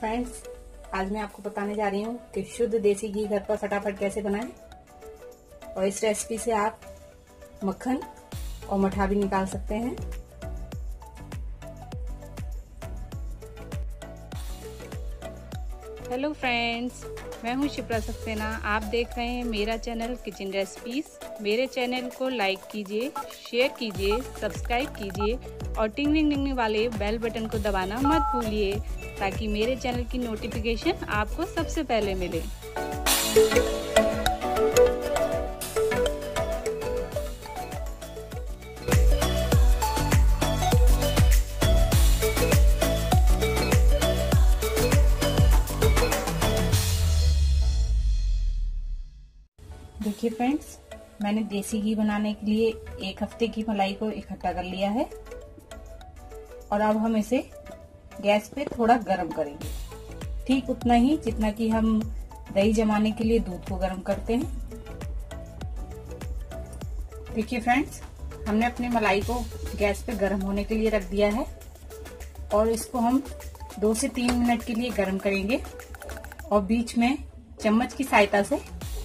Friends आज मैं आपको बताने जा रही हूँ कि शुद्ध देसी घी घर पर फटाफट कैसे बनाएँ और इस रेसिपी से आप मक्खन और मठा भी निकाल सकते हैं। हेलो फ्रेंड्स मैं हूँ शिप्रा सक्सेना। आप देख रहे हैं मेरा चैनल किचन रेसिपीज़ मेरे चैनल को लाइक कीजिए, शेयर कीजिए, सब्सक्राइब कीजिए और टिंग टिंग टिंग वाले बेल बटन को दबाना मत भूलिए ताकि मेरे चैनल की नोटिफिकेशन आपको सबसे पहले मिले। देखिए फ्रेंड्स मैंने देसी घी बनाने के लिए एक हफ़्ते की मलाई को इकट्ठा कर लिया है। और अब हम इसे गैस पे थोड़ा गर्म करेंगे। ठीक उतना ही जितना कि हम दही जमाने के लिए दूध को गर्म करते हैं। देखिए फ्रेंड्स हमने अपनी मलाई को गैस पे गर्म होने के लिए रख दिया है। और इसको हम दो से तीन मिनट के लिए गर्म करेंगे। और बीच में चम्मच की सहायता से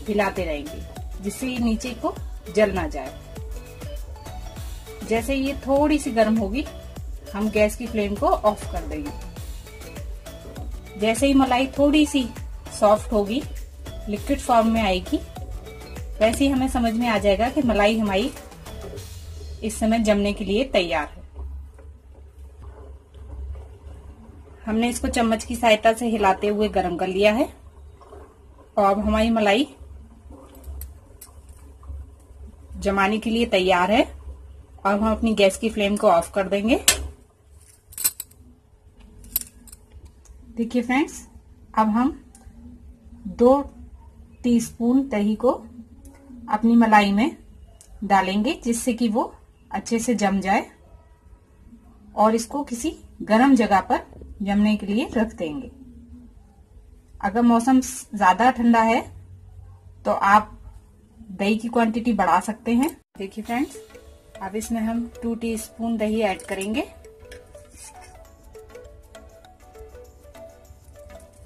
हिलाते रहेंगे। जिससे ये नीचे को जल ना जाए। जैसे ये थोड़ी सी गर्म होगी, हम गैस की फ्लेम को ऑफ़ कर देंगे। जैसे ही मलाई थोड़ी सी सॉफ्ट होगी, लिक्विड फॉर्म में आएगी, वैसे ही हमें समझ में आ जाएगा कि मलाई हमारी इस समय जमने के लिए तैयार है। हमने इसको चम्मच की सहायता से हिलाते हुए गर्म कर लिया है। और अब हमारी मलाई जमाने के लिए तैयार है। अब हम अपनी गैस की फ्लेम को ऑफ़ कर देंगे। देखिए फ्रेंड्स, अब हम दो टीस्पून दही को अपनी मलाई में डालेंगे, जिससे कि वो अच्छे से जम जाए और इसको किसी गर्म जगह पर जमने के लिए रख देंगे। अगर मौसम ज़्यादा ठंडा है तो आप दही की क्वांटिटी बढ़ा सकते हैं। देखिए फ्रेंड्स अब इसमें हम टू टीस्पून दही ऐड करेंगे।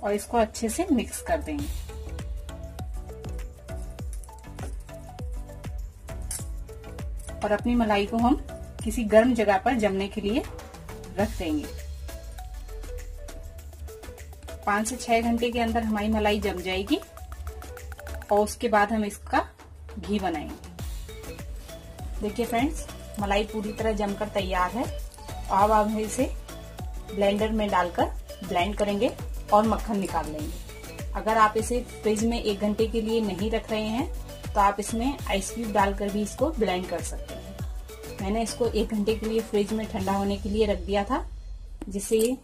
और इसको अच्छे से मिक्स कर देंगे। और अपनी मलाई को हम किसी गर्म जगह पर जमने के लिए रख देंगे। पाँच से छह घंटे के अंदर हमारी मलाई जम जाएगी। और उसके बाद हम इसका घी बनाएँगे। देखिए फ्रेंड्स मलाई पूरी तरह जमकर तैयार है। अब हम इसे ब्लेंडर में डालकर ब्लेंड करेंगे और मक्खन निकाल लेंगे। अगर आप इसे फ्रिज में एक घंटे के लिए नहीं रख रहे हैं तो आप इसमें आइस क्यूब डालकर भी इसको ब्लेंड कर सकते हैं। मैंने इसको एक घंटे के लिए फ्रिज में ठंडा होने के लिए रख दिया था, जिससे ये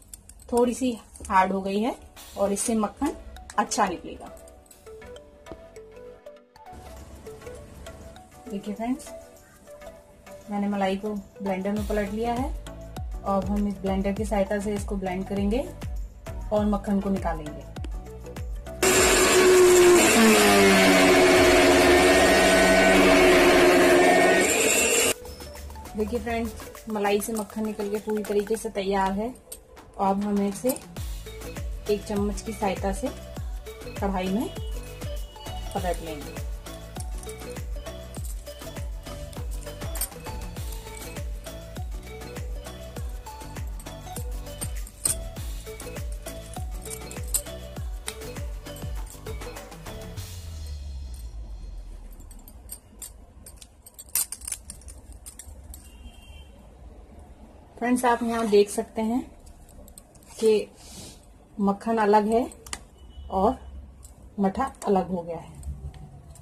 थोड़ी सी हार्ड हो गई है और इससे मक्खन अच्छा निकलेगा। देखिए फ्रेंड्स मैंने मलाई को ब्लेंडर में पलट लिया है और हम इस ब्लेंडर की सहायता से इसको ब्लेंड करेंगे और मक्खन को निकालेंगे। देखिए फ्रेंड्स मलाई से मक्खन निकल के पूरी तरीके से तैयार है। और अब हम इसे एक चम्मच की सहायता से कढ़ाई में पलट लेंगे। फ्रेंड्स आप यहाँ देख सकते हैं कि मक्खन अलग है और मठा अलग हो गया है।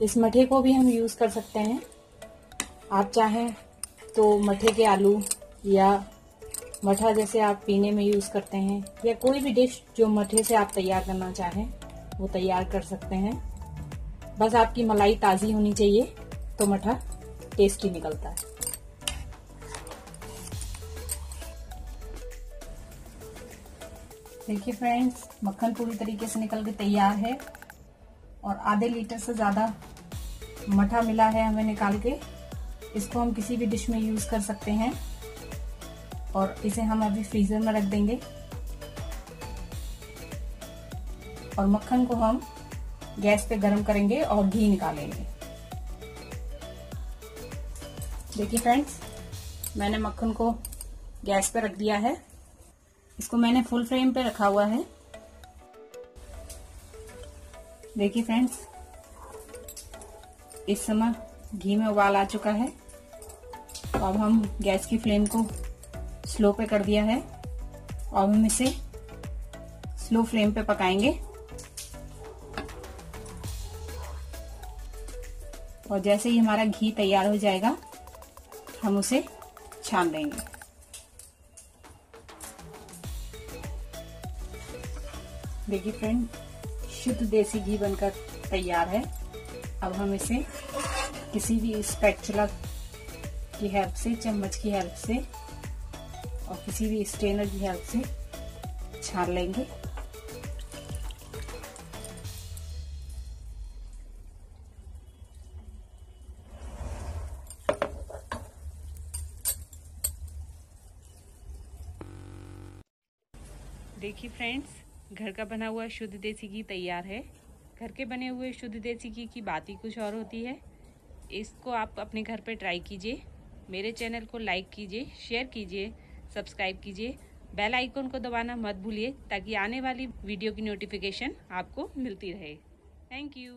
इस मठे को भी हम यूज़ कर सकते हैं। आप चाहें तो मठे के आलू या मठा जैसे आप पीने में यूज़ करते हैं या कोई भी डिश जो मठे से आप तैयार करना चाहें, वो तैयार कर सकते हैं। बस आपकी मलाई ताजी होनी चाहिए तो मठा टेस्टी निकलता है। देखिए फ्रेंड्स मक्खन पूरी तरीके से निकल के तैयार है और आधे लीटर से ज़्यादा मठा मिला है हमें निकाल के। इसको हम किसी भी डिश में यूज़ कर सकते हैं और इसे हम अभी फ्रीज़र में रख देंगे। और मक्खन को हम गैस पे गरम करेंगे और घी निकालेंगे। देखिए फ्रेंड्स मैंने मक्खन को गैस पे रख दिया है। इसको मैंने फुल फ्लेम पे रखा हुआ है। देखिए फ्रेंड्स इस समय घी में उबाल आ चुका है। अब हम गैस की फ्लेम को स्लो पे कर दिया है। अब हम इसे स्लो फ्लेम पे पकाएँगे। और जैसे ही हमारा घी तैयार हो जाएगा, हम उसे छान देंगे। देखिए फ्रेंड शुद्ध देसी घी बनकर तैयार है। अब हम इसे किसी भी स्पैचुला की हेल्प से, चम्मच की हेल्प से और किसी भी स्ट्रेनर की हेल्प से छान लेंगे। देखिए फ्रेंड्स घर का बना हुआ शुद्ध देसी घी तैयार है। घर के बने हुए शुद्ध देसी घी की बात ही कुछ और होती है। इसको आप अपने घर पर ट्राई कीजिए। मेरे चैनल को लाइक कीजिए शेयर कीजिए सब्सक्राइब कीजिए। बेल आइकन को दबाना मत भूलिए ताकि आने वाली वीडियो की नोटिफिकेशन आपको मिलती रहे। Thank you